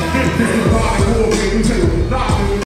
Gracias.